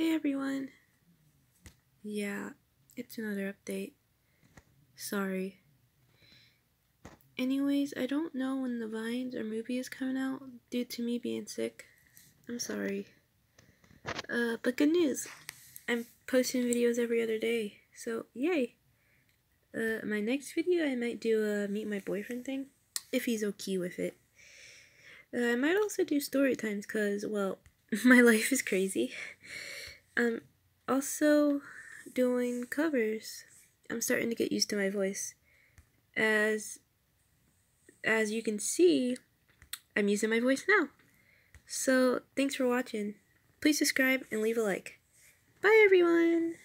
Hey everyone! Yeah, it's another update. Sorry. Anyways, I don't know when the Vines or movie is coming out due to me being sick. I'm sorry. Uh, but good news! I'm posting videos every other day, so yay! Uh, my next video I might do a meet my boyfriend thing, if he's okay with it. Uh, I might also do story times, cause, well, my life is crazy. I'm also doing covers. I'm starting to get used to my voice. As as you can see, I'm using my voice now. So, thanks for watching. Please subscribe and leave a like. Bye everyone!